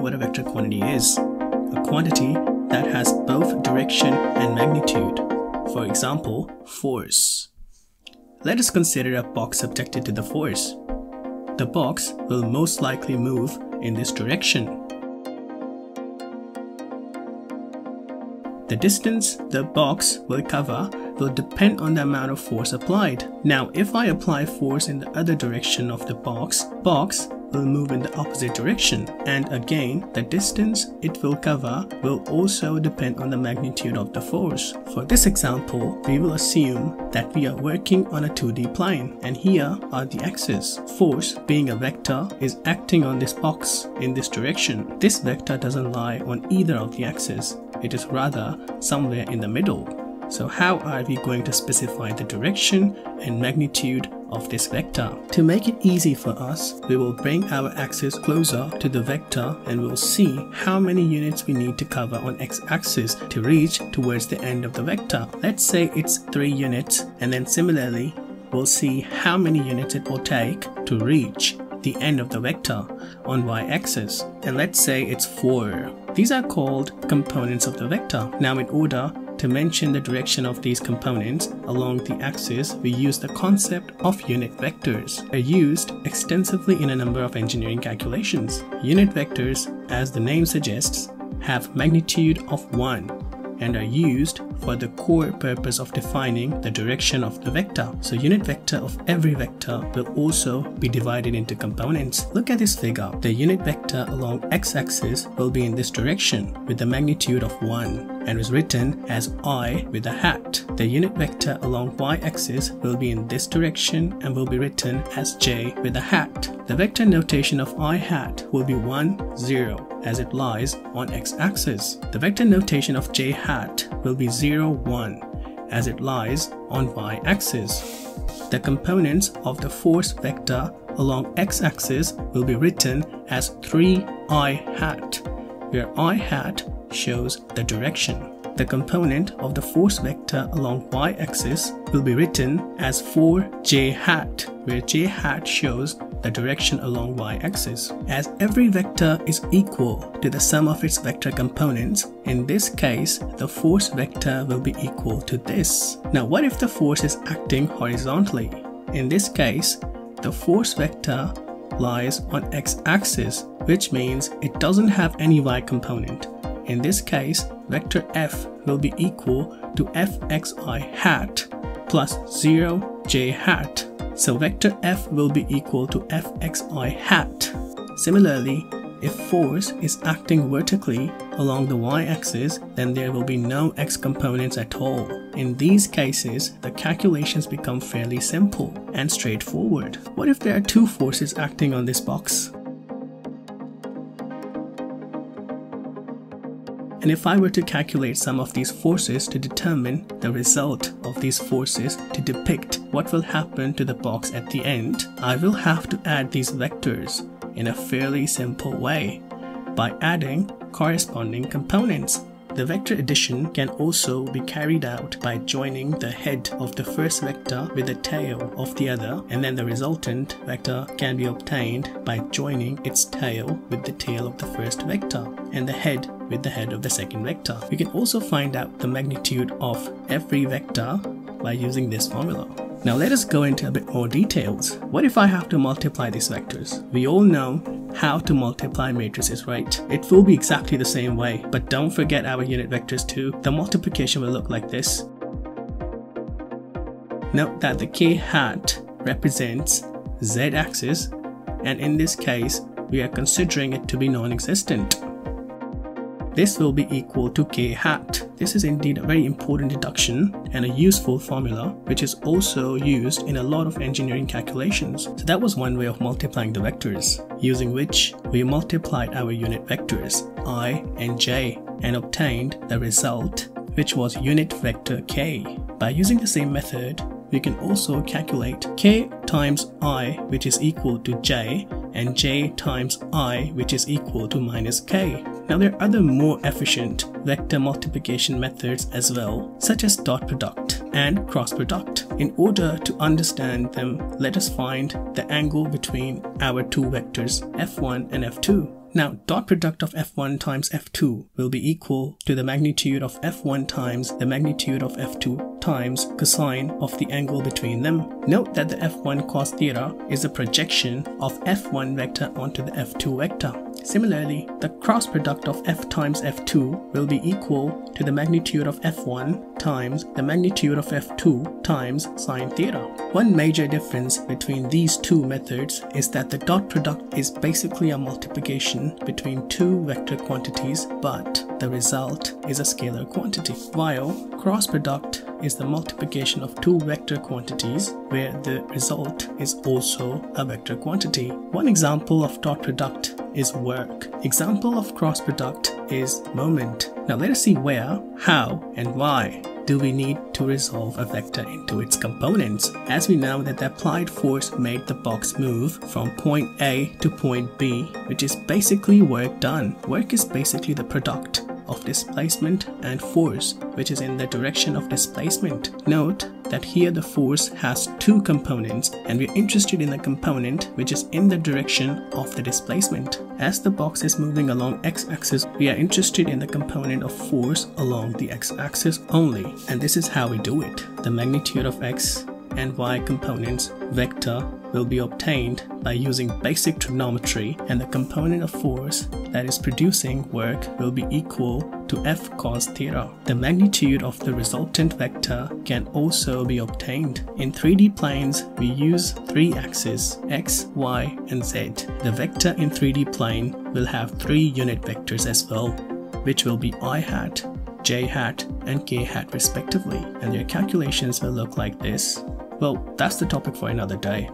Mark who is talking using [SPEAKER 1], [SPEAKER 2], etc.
[SPEAKER 1] what a vector quantity is. A quantity that has both direction and magnitude. For example, force. Let us consider a box subjected to the force. The box will most likely move in this direction. The distance the box will cover will depend on the amount of force applied. Now, if I apply force in the other direction of the box, box will move in the opposite direction and again the distance it will cover will also depend on the magnitude of the force. For this example, we will assume that we are working on a 2D plane and here are the axes. Force, being a vector, is acting on this box in this direction. This vector doesn't lie on either of the axes, it is rather somewhere in the middle. So how are we going to specify the direction and magnitude of this vector? To make it easy for us, we will bring our axis closer to the vector and we'll see how many units we need to cover on x-axis to reach towards the end of the vector. Let's say it's 3 units and then similarly we'll see how many units it will take to reach the end of the vector on y-axis and let's say it's 4. These are called components of the vector. Now in order to mention the direction of these components along the axis, we use the concept of unit vectors. They're used extensively in a number of engineering calculations. Unit vectors, as the name suggests, have magnitude of 1 and are used for the core purpose of defining the direction of the vector. So unit vector of every vector will also be divided into components. Look at this figure. The unit vector along x-axis will be in this direction with the magnitude of 1 and is written as i with a hat. The unit vector along y-axis will be in this direction and will be written as j with a hat. The vector notation of i hat will be 1, 0 as it lies on x-axis. The vector notation of j hat will be 0, 1 as it lies on y-axis. The components of the force vector along x-axis will be written as 3i hat, where i hat shows the direction. The component of the force vector along y-axis will be written as 4j hat, where j hat shows the direction along y-axis. As every vector is equal to the sum of its vector components, in this case, the force vector will be equal to this. Now what if the force is acting horizontally? In this case, the force vector lies on x-axis, which means it doesn't have any y component. In this case, vector f will be equal to fxi hat plus 0 j hat so vector f will be equal to fxi hat. Similarly, if force is acting vertically along the y-axis, then there will be no x components at all. In these cases, the calculations become fairly simple and straightforward. What if there are two forces acting on this box? And if I were to calculate sum of these forces to determine the result of these forces to depict what will happen to the box at the end, I will have to add these vectors in a fairly simple way by adding corresponding components. The vector addition can also be carried out by joining the head of the first vector with the tail of the other and then the resultant vector can be obtained by joining its tail with the tail of the first vector and the head with the head of the second vector. We can also find out the magnitude of every vector by using this formula. Now let us go into a bit more details. What if I have to multiply these vectors? We all know how to multiply matrices, right? It will be exactly the same way, but don't forget our unit vectors too. The multiplication will look like this. Note that the k hat represents z-axis and in this case we are considering it to be non-existent. This will be equal to k hat. This is indeed a very important deduction and a useful formula which is also used in a lot of engineering calculations. So that was one way of multiplying the vectors, using which we multiplied our unit vectors i and j and obtained the result which was unit vector k. By using the same method, we can also calculate k times i which is equal to j and j times i which is equal to minus k. Now there are other more efficient vector multiplication methods as well, such as dot product and cross product. In order to understand them, let us find the angle between our two vectors f1 and f2. Now, dot product of f1 times f2 will be equal to the magnitude of f1 times the magnitude of f2 times cosine of the angle between them. Note that the f1 cos theta is a projection of f1 vector onto the f2 vector. Similarly, the cross product of f times f2 will be equal to the magnitude of f1 times the magnitude of f2 times sine theta. One major difference between these two methods is that the dot product is basically a multiplication between two vector quantities but the result is a scalar quantity, while cross product is the multiplication of two vector quantities where the result is also a vector quantity. One example of dot product is work. Example of cross product is moment. Now let us see where, how, and why do we need to resolve a vector into its components, as we know that the applied force made the box move from point A to point B, which is basically work done. Work is basically the product of displacement and force, which is in the direction of displacement. Note that here the force has two components and we're interested in the component which is in the direction of the displacement. As the box is moving along x-axis, we are interested in the component of force along the x-axis only. And this is how we do it. The magnitude of x and y components vector will be obtained by using basic trigonometry and the component of force that is producing work will be equal to F cos theta. The magnitude of the resultant vector can also be obtained. In 3D planes, we use three axes x, y, and z. The vector in 3D plane will have three unit vectors as well, which will be i hat, j hat, and k hat respectively, and their calculations will look like this. Well, that's the topic for another day.